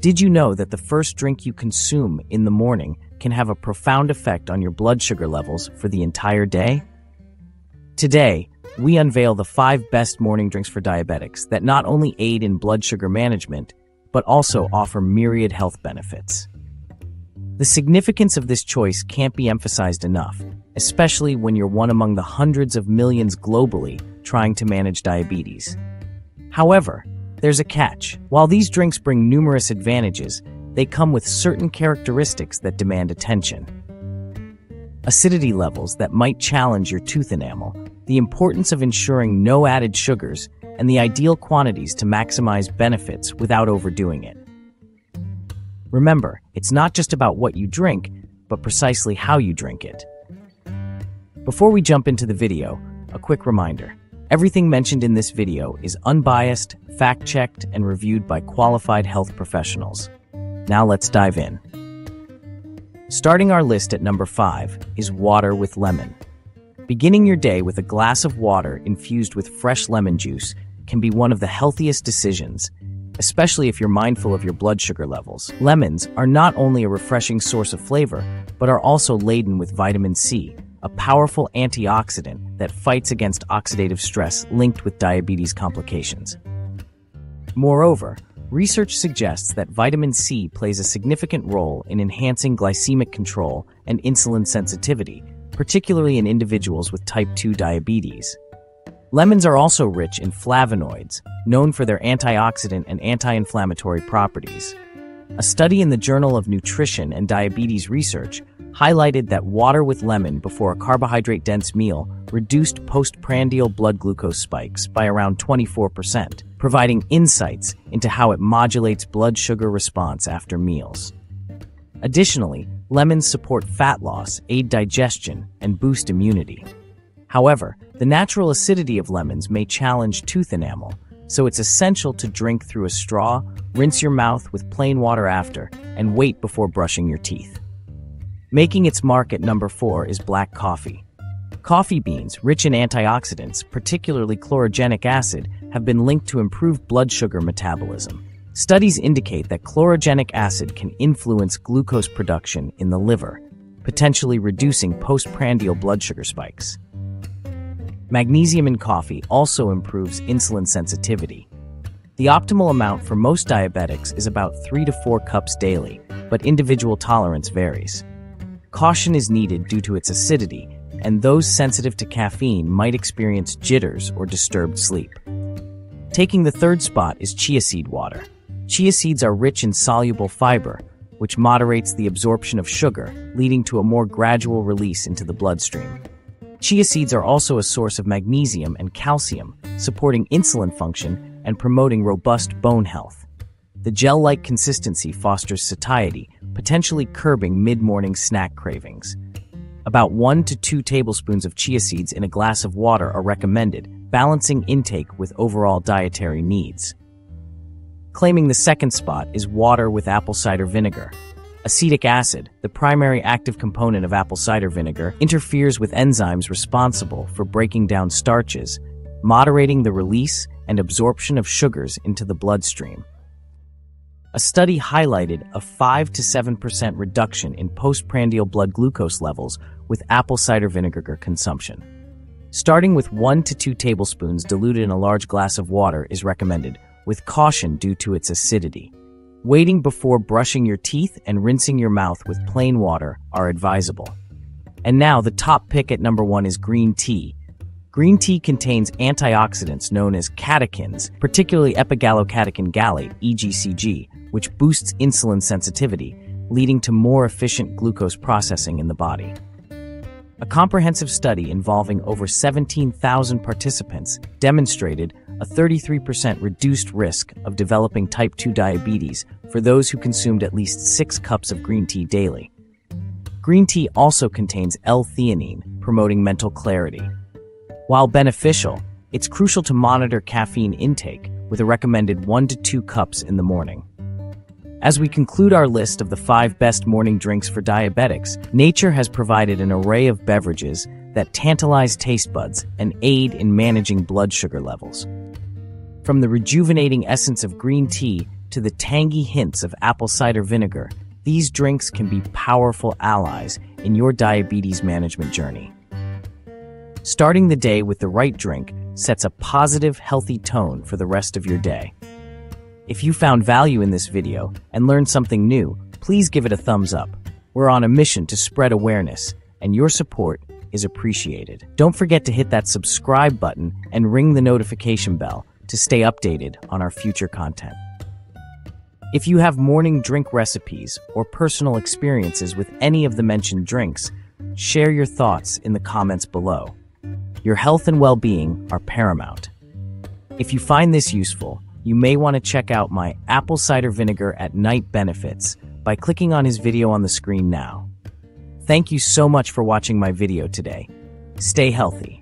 Did you know that the first drink you consume in the morning can have a profound effect on your blood sugar levels for the entire day? Today, we unveil the five best morning drinks for diabetics that not only aid in blood sugar management, but also offer myriad health benefits. The significance of this choice can't be emphasized enough, especially when you're one among the hundreds of millions globally trying to manage diabetes. However, there's a catch. While these drinks bring numerous advantages, they come with certain characteristics that demand attention. Acidity levels that might challenge your tooth enamel, the importance of ensuring no added sugars, and the ideal quantities to maximize benefits without overdoing it. Remember, it's not just about what you drink, but precisely how you drink it. Before we jump into the video, a quick reminder. Everything mentioned in this video is unbiased, fact-checked, and reviewed by qualified health professionals. Now let's dive in. Starting our list at number 5 is water with lemon. Beginning your day with a glass of water infused with fresh lemon juice can be one of the healthiest decisions especially if you're mindful of your blood sugar levels. Lemons are not only a refreshing source of flavor, but are also laden with vitamin C, a powerful antioxidant that fights against oxidative stress linked with diabetes complications. Moreover, research suggests that vitamin C plays a significant role in enhancing glycemic control and insulin sensitivity, particularly in individuals with type 2 diabetes. Lemons are also rich in flavonoids, known for their antioxidant and anti-inflammatory properties. A study in the Journal of Nutrition and Diabetes Research highlighted that water with lemon before a carbohydrate-dense meal reduced postprandial blood glucose spikes by around 24%, providing insights into how it modulates blood sugar response after meals. Additionally, lemons support fat loss, aid digestion, and boost immunity. However, the natural acidity of lemons may challenge tooth enamel, so it's essential to drink through a straw, rinse your mouth with plain water after, and wait before brushing your teeth. Making its mark at number 4 is black coffee. Coffee beans, rich in antioxidants, particularly chlorogenic acid, have been linked to improved blood sugar metabolism. Studies indicate that chlorogenic acid can influence glucose production in the liver, potentially reducing postprandial blood sugar spikes. Magnesium in coffee also improves insulin sensitivity. The optimal amount for most diabetics is about 3 to 4 cups daily, but individual tolerance varies. Caution is needed due to its acidity, and those sensitive to caffeine might experience jitters or disturbed sleep. Taking the third spot is chia seed water. Chia seeds are rich in soluble fiber, which moderates the absorption of sugar, leading to a more gradual release into the bloodstream. Chia seeds are also a source of magnesium and calcium, supporting insulin function and promoting robust bone health. The gel-like consistency fosters satiety, potentially curbing mid-morning snack cravings. About 1 to 2 tablespoons of chia seeds in a glass of water are recommended, balancing intake with overall dietary needs. Claiming the second spot is water with apple cider vinegar. Acetic acid, the primary active component of apple cider vinegar, interferes with enzymes responsible for breaking down starches, moderating the release and absorption of sugars into the bloodstream. A study highlighted a 5 to 7% reduction in postprandial blood glucose levels with apple cider vinegar consumption. Starting with 1 to 2 tablespoons diluted in a large glass of water is recommended, with caution due to its acidity. Waiting before brushing your teeth and rinsing your mouth with plain water are advisable. And now, the top pick at number one is green tea. Green tea contains antioxidants known as catechins, particularly epigallocatechin gallate, EGCG, which boosts insulin sensitivity, leading to more efficient glucose processing in the body. A comprehensive study involving over 17,000 participants demonstrated a 33% reduced risk of developing type 2 diabetes for those who consumed at least 6 cups of green tea daily. Green tea also contains L-theanine, promoting mental clarity. While beneficial, it's crucial to monitor caffeine intake with a recommended 1 to 2 cups in the morning. As we conclude our list of the five best morning drinks for diabetics, nature has provided an array of beverages that tantalize taste buds and aid in managing blood sugar levels. From the rejuvenating essence of green tea to the tangy hints of apple cider vinegar, these drinks can be powerful allies in your diabetes management journey. Starting the day with the right drink sets a positive, healthy tone for the rest of your day. If you found value in this video and learned something new, please give it a thumbs up. We're on a mission to spread awareness, and your support is appreciated. Don't forget to hit that subscribe button and ring the notification bell to stay updated on our future content. If you have morning drink recipes or personal experiences with any of the mentioned drinks, share your thoughts in the comments below. Your health and well being are paramount. If you find this useful, you may want to check out my apple cider vinegar at night benefits by clicking on his video on the screen now. Thank you so much for watching my video today. Stay healthy.